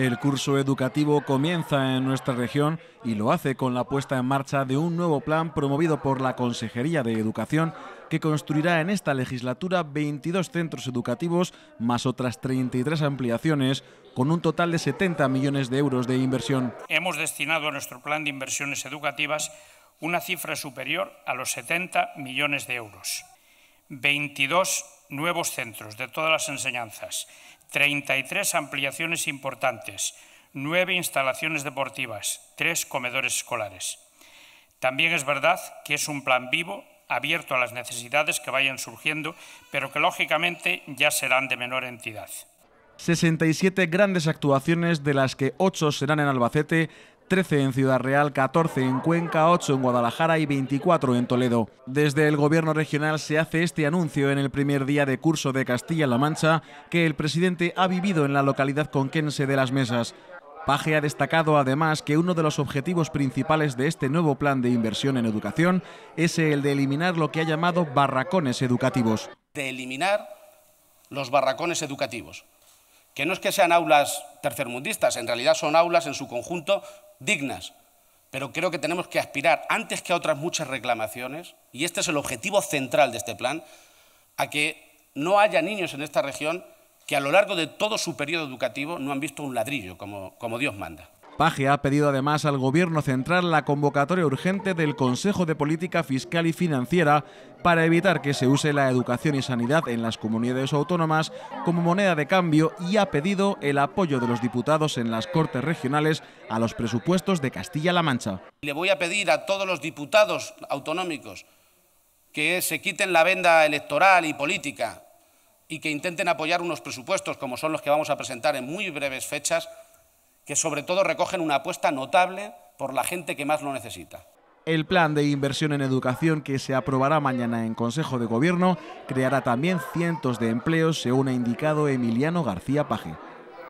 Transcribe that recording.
El curso educativo comienza en nuestra región y lo hace con la puesta en marcha de un nuevo plan promovido por la Consejería de Educación que construirá en esta legislatura 22 centros educativos más otras 33 ampliaciones con un total de 70 millones de euros de inversión. Hemos destinado a nuestro plan de inversiones educativas una cifra superior a los 70 millones de euros. 22 nuevos centros de todas las enseñanzas, 33 ampliaciones importantes, 9 instalaciones deportivas, 3 comedores escolares. También es verdad que es un plan vivo, abierto a las necesidades que vayan surgiendo, pero que lógicamente ya serán de menor entidad. 67 grandes actuaciones, de las que 8 serán en Albacete, 13 en Ciudad Real, 14 en Cuenca, 8 en Guadalajara y 24 en Toledo. Desde el Gobierno regional se hace este anuncio en el primer día de curso de Castilla-La Mancha que el presidente ha vivido en la localidad conquense de Las Mesas. Paje ha destacado además que uno de los objetivos principales de este nuevo plan de inversión en educación es el de eliminar lo que ha llamado barracones educativos. De eliminar los barracones educativos que no es que sean aulas tercermundistas, en realidad son aulas en su conjunto dignas, pero creo que tenemos que aspirar, antes que a otras muchas reclamaciones, y este es el objetivo central de este plan, a que no haya niños en esta región que a lo largo de todo su periodo educativo no han visto un ladrillo, como, como Dios manda. Paje ha pedido además al Gobierno central la convocatoria urgente del Consejo de Política Fiscal y Financiera para evitar que se use la educación y sanidad en las comunidades autónomas como moneda de cambio y ha pedido el apoyo de los diputados en las Cortes Regionales a los presupuestos de Castilla-La Mancha. Le voy a pedir a todos los diputados autonómicos que se quiten la venda electoral y política y que intenten apoyar unos presupuestos como son los que vamos a presentar en muy breves fechas que sobre todo recogen una apuesta notable por la gente que más lo necesita. El plan de inversión en educación que se aprobará mañana en Consejo de Gobierno creará también cientos de empleos, según ha indicado Emiliano García Paje.